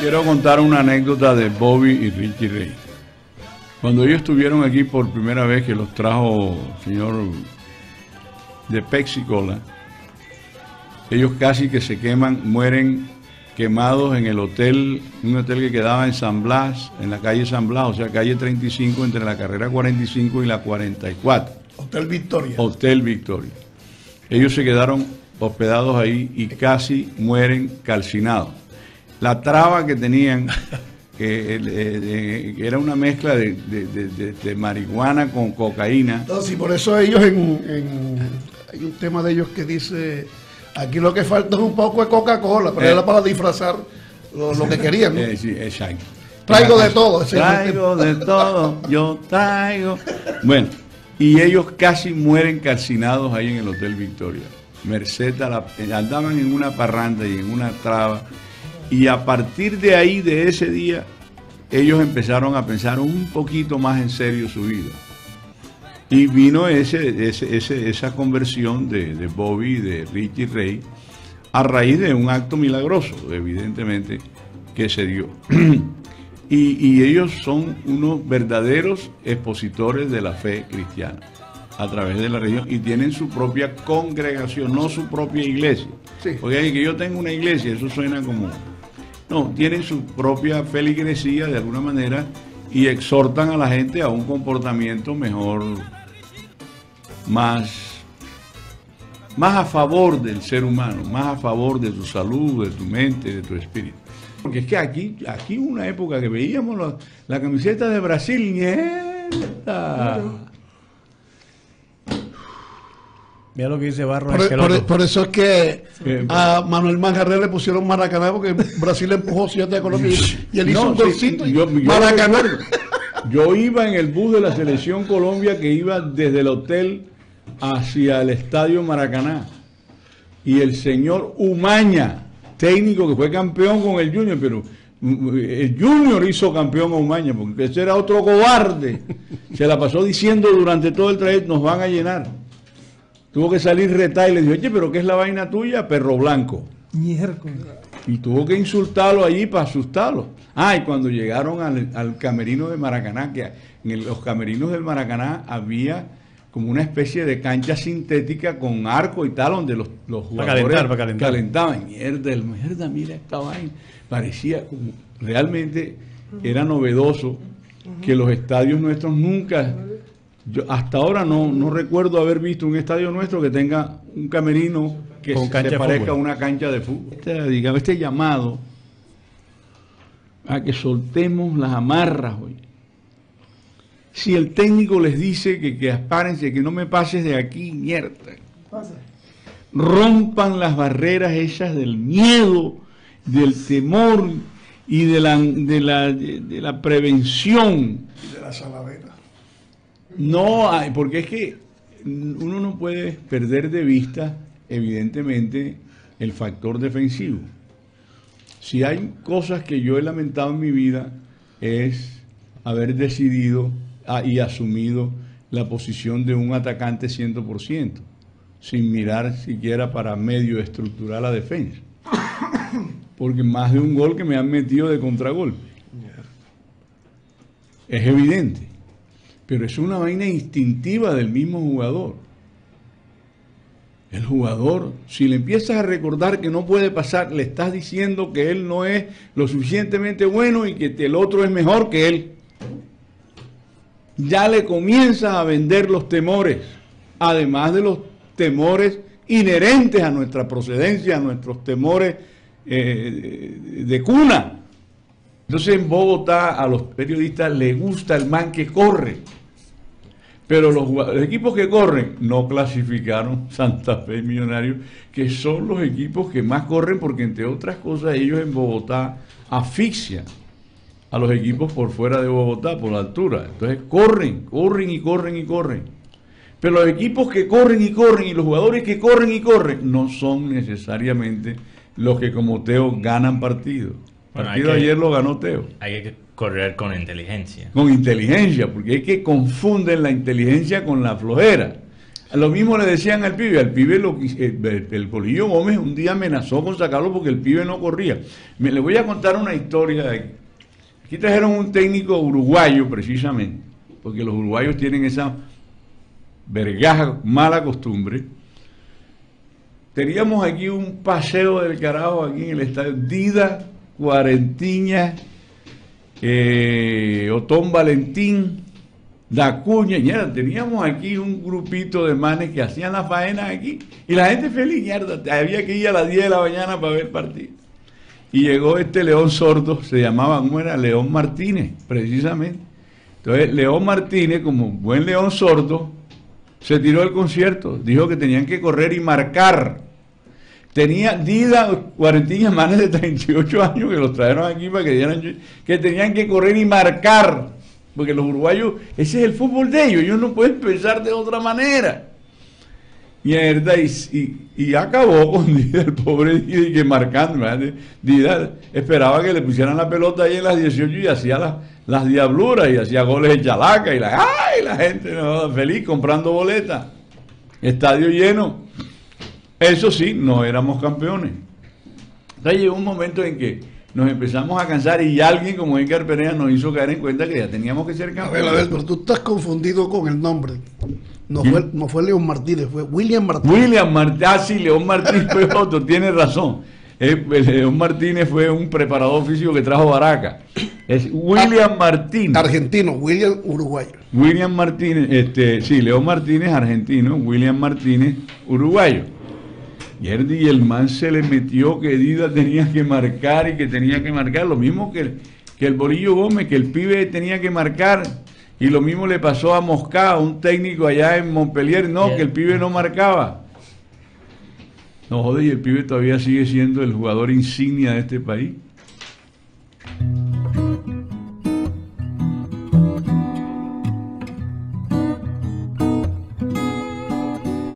Quiero contar una anécdota de Bobby y Richie Ray. Cuando ellos estuvieron aquí por primera vez que los trajo el señor de Pepsi Cola, ellos casi que se queman, mueren quemados en el hotel, un hotel que quedaba en San Blas, en la calle San Blas, o sea, calle 35, entre la carrera 45 y la 44. Hotel Victoria. Hotel Victoria. Ellos se quedaron hospedados ahí y casi mueren calcinados. La traba que tenían, que eh, eh, era una mezcla de, de- de- de marihuana con cocaína. Entonces, y por eso ellos en, en- hay un tema de ellos que dice aquí lo que falta es un poco de Coca-Cola, pero Eh. era para disfrazar lo, lo que querían. ¿no? Sí, exacto. Traigo de todo, Traigo de todo, yo traigo. Bueno, y ellos casi mueren calcinados ahí en el Hotel Victoria. Merced a la- andaban en una parranda y en una traba. Y a partir de ahí, de ese día, ellos empezaron a pensar un poquito más en serio su vida. Y vino ese, ese- ese- esa conversión de, de Bobby y de Richie Ray a raíz de un acto milagroso, evidentemente, que se dio. y, y ellos son unos verdaderos expositores de la fe cristiana a través de la región y tienen su propia congregación, no su propia iglesia. Sí. Porque que yo tengo una iglesia, eso suena como... No, tienen su propia feligresía de alguna manera y exhortan a la gente a un comportamiento mejor, más, más a favor del ser humano, más a favor de tu salud, de tu mente, de tu espíritu. Porque es que aquí, aquí una época que veíamos la, camiseta de Brasil, ¡mierda! Mira lo que dice Barro Por, Esqueloto. por- por eso es que a Manuel Manjarre le pusieron Maracaná porque Brasil empujó siete a Colombia y, él hizo No, un sí, golcito y yo- yo Maracaná. Yo iba en el bus de la selección Colombia que iba desde el hotel hacia el estadio Maracaná. Y el señor Umaña, técnico que fue campeón con el Junior, pero mm, el Junior hizo campeón a Umaña, porque ese era otro cobarde. Se la pasó diciendo durante todo el trayecto, nos van a llenar. Tuvo que salir reta y le dijo, oye, pero ¿qué es la vaina tuya? Perro blanco. Y tuvo que insultarlo allí para asustarlo. Ah, y cuando llegaron al, al camerino de Maracaná, que en el- los camerinos del Maracaná había como una especie de cancha sintética con arco y tal, donde los, los Para jugadores calentar, para calentar. calentaban. Mierda, el mierda, mira esta vaina. Parecía como, realmente era novedoso que los estadios nuestros nunca, yo hasta ahora no, no recuerdo haber visto un estadio nuestro que tenga un camerino que Con se, parezca a una cancha de fútbol. Este, digamos, este llamado a que soltemos las amarras hoy. Si el técnico les dice que, que aspárense, que no me pases de aquí, mierda. Rompan las barreras hechas del miedo, del temor y de la, de la, de la prevención. de la Salavera. No hay, porque es que uno no puede perder de vista, evidentemente, el factor defensivo. Si hay cosas que yo he lamentado en mi vida, es haber decidido ah, y asumido la posición de un atacante 100%, sin mirar siquiera para medio estructurar la defensa. Porque más de un gol que me han metido de contragolpe. Es evidente pero es una vaina instintiva del mismo jugador. El jugador, si le empiezas a recordar que no puede pasar, le estás diciendo que él no es lo suficientemente bueno y que el otro es mejor que él. Ya le comienzas a vender los temores, además de los temores inherentes a nuestra procedencia, a nuestros temores eh, de cuna. Entonces en Bogotá a los periodistas les gusta el man que corre. Pero los, equipos que corren no clasificaron Santa Fe y Millonarios, que son los equipos que más corren porque entre otras cosas ellos en Bogotá asfixian a los equipos por fuera de Bogotá, por la altura. Entonces corren, corren y corren y corren. Pero los equipos que corren y corren y los jugadores que corren y corren no son necesariamente los que como Teo ganan Bueno, partido que- ayer lo ganó Teo. Hay que correr con inteligencia. Con inteligencia, porque es que confunden la inteligencia con la flojera. Lo mismo le decían al pibe, al pibe lo, el, el Gómez un día amenazó con sacarlo porque el pibe no corría. Me le voy a contar una historia de aquí. Aquí trajeron un técnico uruguayo precisamente, porque los uruguayos tienen esa vergaja, mala costumbre. Teníamos aquí un paseo del carajo aquí en el estadio Dida, Cuarentiña, eh, Otón Valentín, Da Cuña, mierda, teníamos aquí un grupito de manes que hacían las faenas aquí y la gente feliz, había que ir a las 10 de la mañana para ver partido. Y llegó este León Sordo, se llamaba, ¿cómo era? León Martínez, precisamente. Entonces, León Martínez, como buen León Sordo, se tiró el concierto, dijo que tenían que correr y marcar. Tenía Dida, cuarentillas manes de 38 años que los trajeron aquí para que dieran, que tenían que correr y marcar, porque los uruguayos, ese es el fútbol de ellos, ellos no pueden pensar de otra manera. Mierda, y, y, acabó con Dida, el pobre Dida, y que marcando. Dida esperaba que le pusieran la pelota ahí en las 18 y hacía las, las diabluras y hacía goles de chalaca y la, ¡ay! la gente feliz comprando boletas. Estadio lleno. Eso sí, no éramos campeones. Entonces llegó un momento en que nos empezamos a cansar y alguien como Edgar Perea nos hizo caer en cuenta que ya teníamos que ser campeones. A ver, a ver, pero tú estás confundido con el nombre. No fue, no fue León Martínez, fue William Martínez. William Martínez, ah, sí, León Martínez fue otro, tiene razón. Eh, León Martínez fue un preparador físico que trajo Baraca. Es William Martínez. Argentino, William uruguayo. William Martínez, este, sí, León Martínez, argentino, William Martínez, uruguayo. Y el man se le metió que Dida tenía que marcar y que tenía que marcar, lo mismo que el, que el Borillo Gómez, que el pibe tenía que marcar. Y lo mismo le pasó a Moscá, un técnico allá en Montpellier, no, que el pibe no marcaba. No jode, y el pibe todavía sigue siendo el jugador insignia de este país.